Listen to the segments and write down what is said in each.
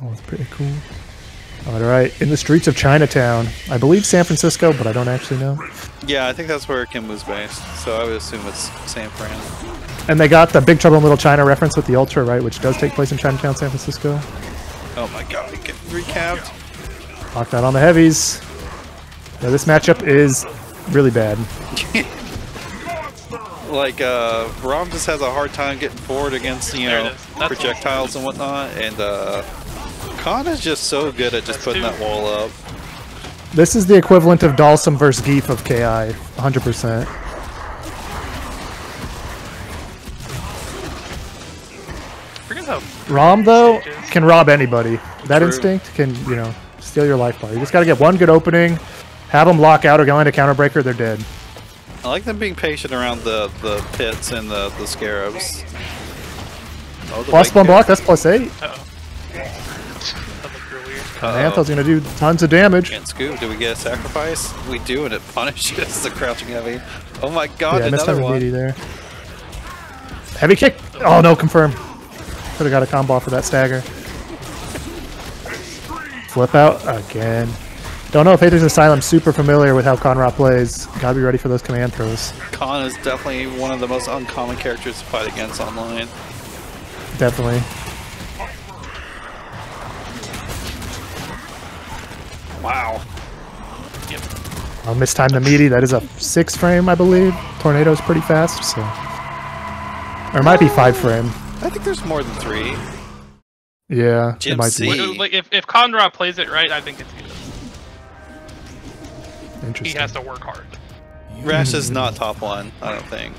That was pretty cool. All right, in the streets of Chinatown. I believe San Francisco, but I don't actually know. Yeah, I think that's where Kim was based, so I would assume it's San Fran. And they got the Big Trouble in Little China reference with the Ultra, right, which does take place in Chinatown, San Francisco. Oh my god, get recapped. Locked out on the heavies. Yeah, this matchup is really bad. like, uh, RAAM just has a hard time getting forward against, you know, projectiles and whatnot, and, uh, Kan is just so good at just That's putting two. that wall up. This is the equivalent of Dhalsim versus Gief of KI, 100%. RAAM, though, Stages. can rob anybody. That True. instinct can, you know, steal your life bar. You just gotta get one good opening, have them lock out or go into counterbreaker, they're dead. I like them being patient around the, the pits and the, the scarabs. Oh, the one block, that's plus eight. uh oh. Uh-oh. Mantle's gonna do tons of damage. Can't scoop. Do we get a sacrifice? We do, and it punishes the crouching heavy. Oh my god, yeah, another on one. There. Heavy kick! Oh no, confirm. Could have got a combo off for that stagger. Flip out again. Don't know if Aether's Asylum's super familiar with how Kan-Ra plays. Gotta be ready for those command throws. Kan is definitely one of the most uncommon characters to fight against online. Definitely. Um, I'll mistime the meaty. That is a six frame, I believe. Tornado's pretty fast, so. Or it might be five frame. I think there's more than three. Yeah, Jim it might C. be. Like, like, if if Kan-Ra plays it right, I think it's good. Interesting. He has to work hard. Rash is not top one, I don't think.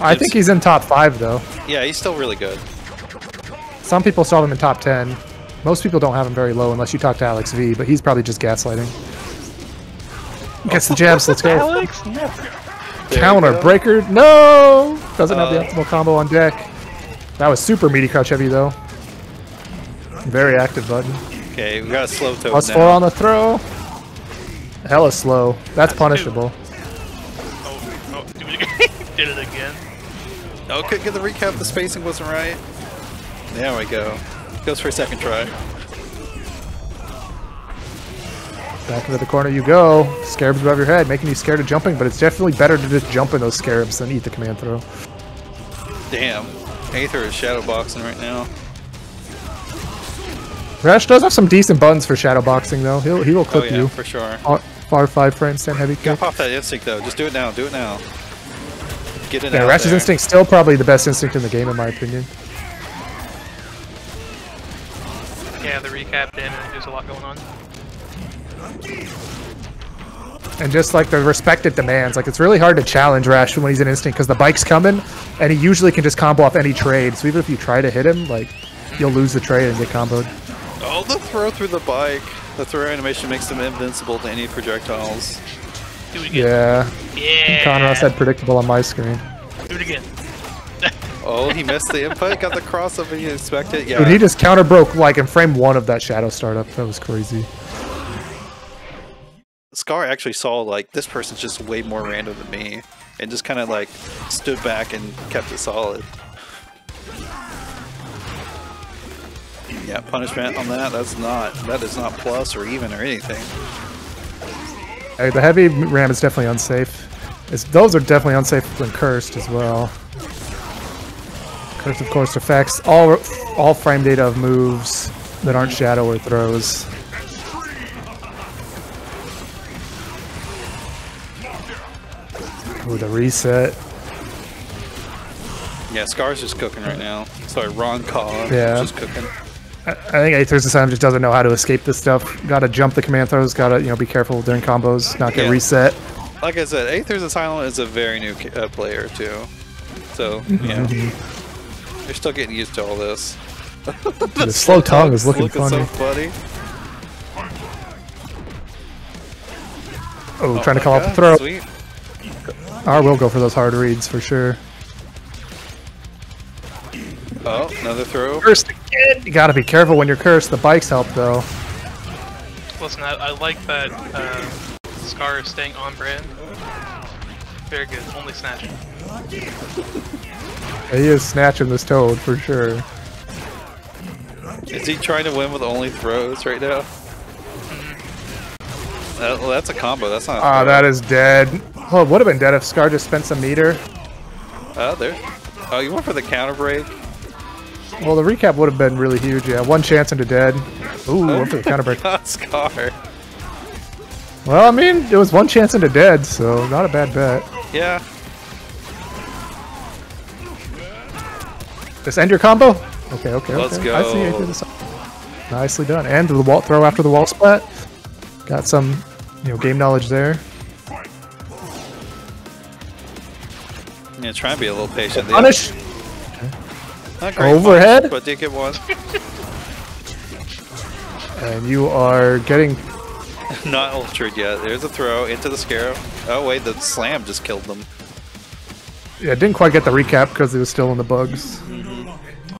I think he's in top five, though. Yeah, he's still really good. Some people saw him in top 10. Most people don't have him very low unless you talk to Alex V, but he's probably just gaslighting. Gets the jabs, let's go. Alex, no. Counter go. breaker, no! Doesn't have the Uh, optimal combo on deck. That was super meaty crouch heavy though. Very active button. Okay, we got a slow toe Plus now. four on the throw. Hella slow. That's punishable. Oh, oh, do it again. Did it again. Oh, couldn't get the recap. The spacing wasn't right. There we go. Goes for a second try. Back into the corner you go. Scarabs above your head, making you scared of jumping, but it's definitely better to just jump in those scarabs than eat the command throw. Damn. Aether is shadow boxing right now. Rash does have some decent buttons for shadow boxing though. He'll he will Oh clip yeah, you. for sure. Far, far five frames, stand heavy Gotta kick. pop that instinct though. Just do it now. Do it now. Get it Yeah, out Rash's there. instinct still probably the best instinct in the game in my opinion. Yeah, the recap damage. There's a lot going on. And just like the respect it demands, like it's really hard to challenge Rash when he's in instinct because the bike's coming, and he usually can just combo off any trade. So even if you try to hit him, like you'll lose the trade and get comboed. Oh, the throw through the bike. The throw animation makes him invincible to any projectiles. Do it again. Yeah, Yeah. Kan-Ra said predictable on my screen. Do it again. Oh, he missed the input. Got the crossover he expected. Yeah. Dude, he just counter broke like in frame one of that shadow startup. That was crazy. Scar actually saw like this person's just way more random than me, and just kind of like stood back and kept it solid. Yeah, punishment on that. That's not. That is not plus or even or anything. Hey, the heavy ram is definitely unsafe. It's, those are definitely unsafe when cursed as well. Cursed, of course, affects all all frame data of moves that aren't shadow or throws. Ooh, the reset. Yeah, Scar's just cooking right now. Sorry, Ron Khan Yeah. just cooking. I I think Aether's Asylum just doesn't know how to escape this stuff. Gotta jump the command throws, gotta, you know, be careful during combos, not get Yeah. reset. Like I said, Aether's Asylum is a very new uh, player too, so yeah, they're still getting used to all this. The slow tongue is looking so funny. Oh, Oh trying to my call off the throw. Sweet. I will go for those hard reads for sure. Oh, another throw. Cursed again. You gotta be careful when you're cursed. The bikes help though. Listen, I, I like that uh, Scar is staying on brand. Very good. Only snatching. Yeah, he is snatching this toad for sure. Is he trying to win with only throws right now? That, well, that's a combo. That's not. a Ah, throw. that is dead. Oh, it would have been dead if Scar just spent some meter. Oh, there. Oh, you went for the counter break. Well, the recap would have been really huge. Yeah, one chance into dead. Ooh, went for the counter break. Got Scar. Well, I mean, it was one chance into dead, so not a bad bet. Yeah. Just end your combo. Okay, okay, Let's okay. I see. I go. Nicely done. And the wall throw after the wall splat. Got some, you know, game knowledge there. Yeah, try and be a little patient. Punish. Great Overhead? punish, but did get one. And you are getting. Not ultra yet. There's a throw into the Scarab. Oh wait, the slam just killed them. Yeah, didn't quite get the recap because it was still in the bugs.